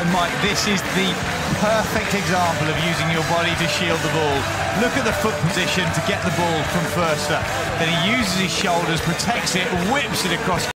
And Mike, this is the perfect example of using your body to shield the ball. Look at the foot position to get the ball from Förster. Then he uses his shoulders, protects it, whips it across.